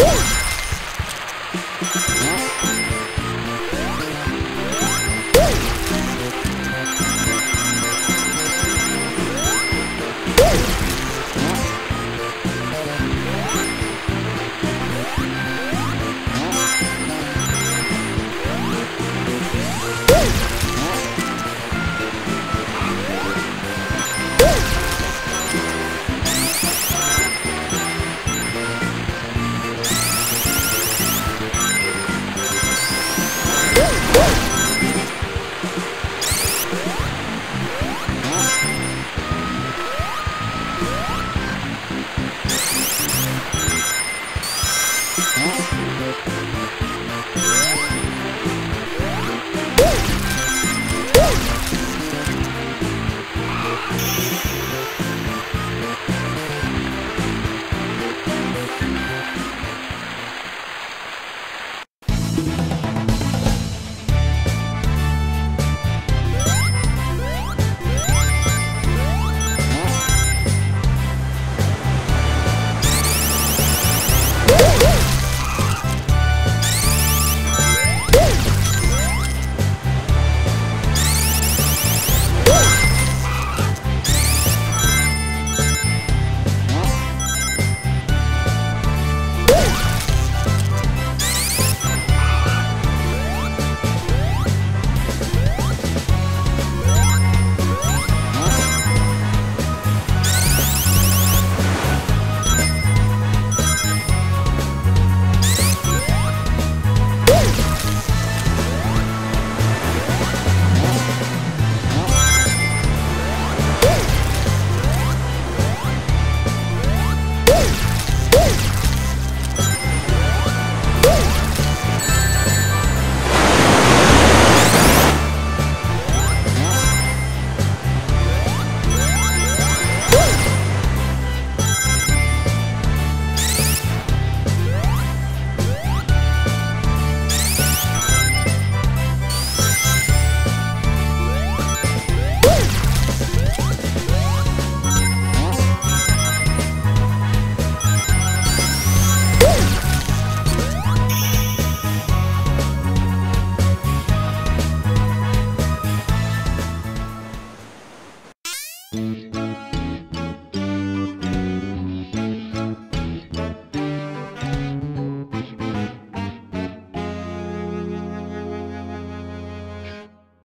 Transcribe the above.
Woo! Thank you.